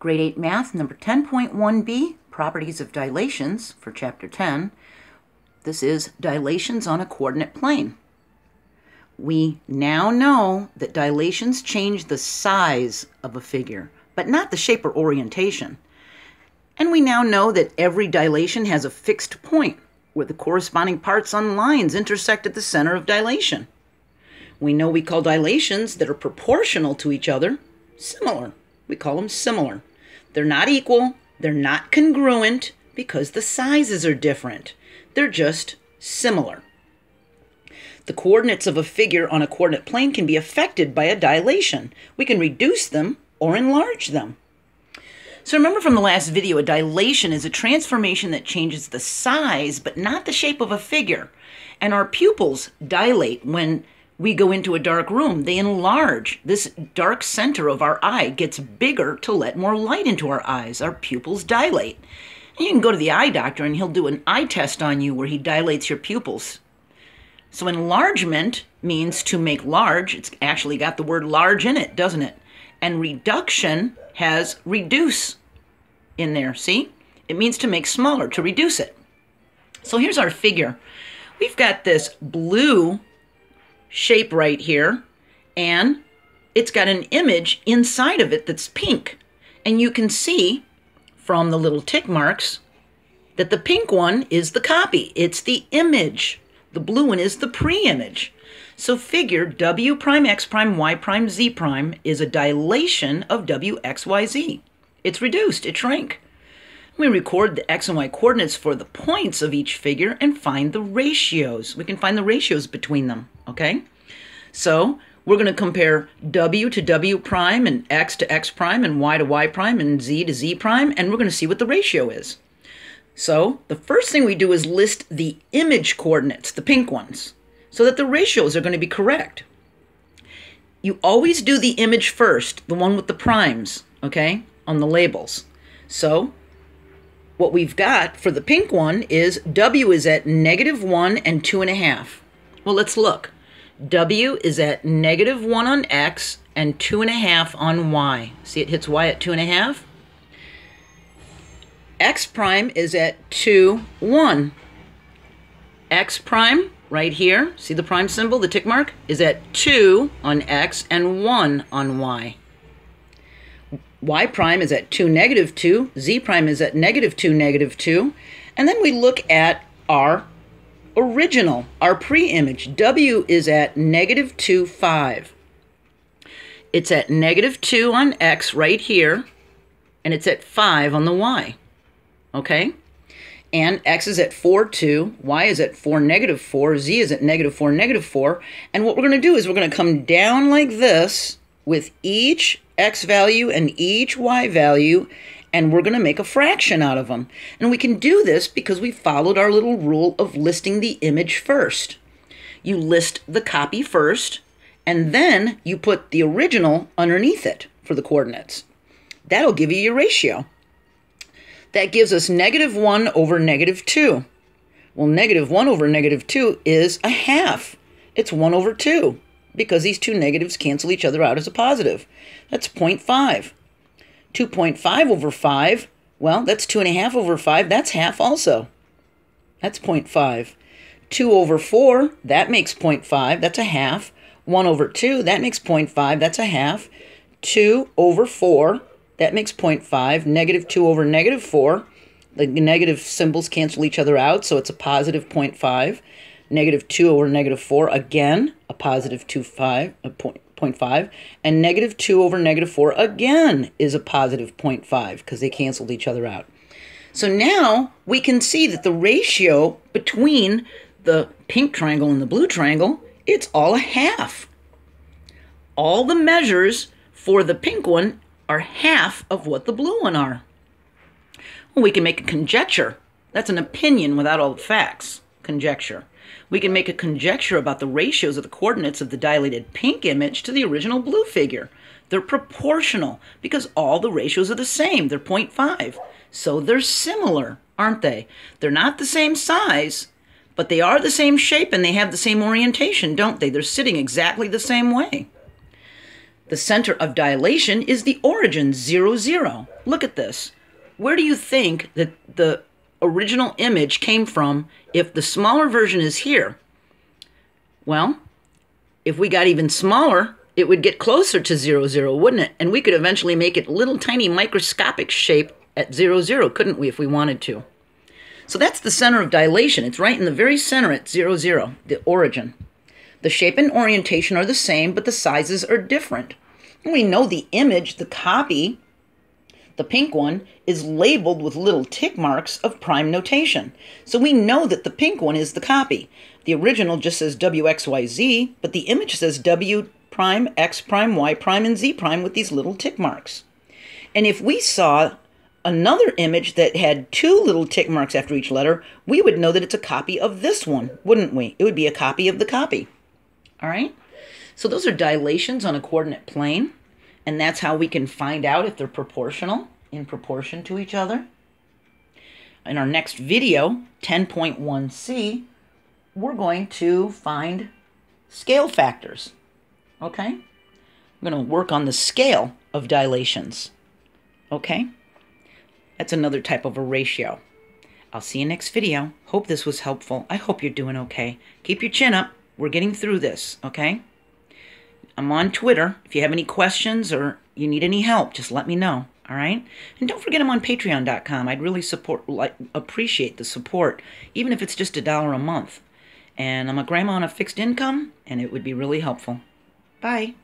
Grade 8 Math, number 10.1b, Properties of Dilations for Chapter 10. This is dilations on a coordinate plane. We now know that dilations change the size of a figure, but not the shape or orientation. And we now know that every dilation has a fixed point where the corresponding parts on lines intersect at the center of dilation. We know we call dilations that are proportional to each other similar. We call them similar. They're not equal, they're not congruent because the sizes are different. They're just similar. The coordinates of a figure on a coordinate plane can be affected by a dilation. We can reduce them or enlarge them. So remember from the last video, a dilation is a transformation that changes the size but not the shape of a figure. And our pupils dilate when we go into a dark room, they enlarge. This dark center of our eye gets bigger to let more light into our eyes. Our pupils dilate. And you can go to the eye doctor and he'll do an eye test on you where he dilates your pupils. So enlargement means to make large. It's actually got the word large in it, doesn't it? And reduction has reduce in there. See? It means to make smaller, to reduce it. So here's our figure. We've got this blue shape right here, and it's got an image inside of it that's pink. And you can see from the little tick marks that the pink one is the copy. It's the image. The blue one is the pre-image. So figure w prime x prime y prime z prime is a dilation of w x y z. It's reduced, it shrank. We record the x and y coordinates for the points of each figure and find the ratios. We can find the ratios between them, okay? So we're going to compare w to w prime and x to x prime and y to y prime and z to z prime, and we're going to see what the ratio is. So the first thing we do is list the image coordinates, the pink ones, so that the ratios are going to be correct. You always do the image first, the one with the primes, okay, on the labels. So what we've got for the pink one is W is at negative 1 and 2.5. Well, let's look. W is at negative 1 on X and 2.5 on Y. See, it hits Y at 2.5. X prime is at 2, 1. X prime, right here, see the prime symbol, the tick mark, is at 2 on X and 1 on Y y prime is at 2, negative 2, z prime is at negative 2, negative 2, and then we look at our original, our pre-image. w is at negative 2, 5. It's at negative 2 on x right here, and it's at 5 on the y, okay? And x is at 4, 2, y is at 4, negative 4, z is at negative 4, negative 4, and what we're going to do is we're going to come down like this with each x value and each y value, and we're going to make a fraction out of them. And we can do this because we followed our little rule of listing the image first. You list the copy first, and then you put the original underneath it for the coordinates. That'll give you your ratio. That gives us negative 1 over negative 2. Well, negative 1 over negative 2 is a half. It's 1 over 2 because these two negatives cancel each other out as a positive. That's 0.5. 2.5 over 5, well, that's 2.5 over 5. That's half also. That's 0.5. 2 over 4, that makes 0.5. That's a half. 1 over 2, that makes 0.5. That's a half. 2 over 4, that makes 0.5. Negative 2 over negative 4, the negative symbols cancel each other out, so it's a positive 0.5 negative 2 over negative 4, again, a positive 2, 5, a point, 0.5, and negative 2 over negative 4, again, is a positive 0.5 because they canceled each other out. So now we can see that the ratio between the pink triangle and the blue triangle, it's all a half. All the measures for the pink one are half of what the blue one are. Well, we can make a conjecture. That's an opinion without all the facts. Conjecture we can make a conjecture about the ratios of the coordinates of the dilated pink image to the original blue figure. They're proportional because all the ratios are the same. They're 0.5. So they're similar, aren't they? They're not the same size, but they are the same shape and they have the same orientation, don't they? They're sitting exactly the same way. The center of dilation is the origin, 0, 0. Look at this. Where do you think that the original image came from if the smaller version is here? Well, if we got even smaller, it would get closer to 0, 0, wouldn't it? And we could eventually make it a little tiny microscopic shape at 0, 0, couldn't we, if we wanted to? So that's the center of dilation. It's right in the very center at 0, 0, the origin. The shape and orientation are the same, but the sizes are different. And we know the image, the copy, the pink one, is labeled with little tick marks of prime notation. So we know that the pink one is the copy. The original just says WXYZ, but the image says W prime, X prime, Y prime, and Z prime with these little tick marks. And if we saw another image that had two little tick marks after each letter, we would know that it's a copy of this one, wouldn't we? It would be a copy of the copy. All right? So those are dilations on a coordinate plane, and that's how we can find out if they're proportional in proportion to each other. In our next video, 10.1c, we're going to find scale factors. Okay? I'm going to work on the scale of dilations. Okay? That's another type of a ratio. I'll see you next video. Hope this was helpful. I hope you're doing okay. Keep your chin up. We're getting through this, okay? I'm on Twitter. If you have any questions or you need any help, just let me know. All right, and don't forget I'm on Patreon.com. I'd really support, like, appreciate the support, even if it's just a dollar a month. And I'm a grandma on a fixed income, and it would be really helpful. Bye.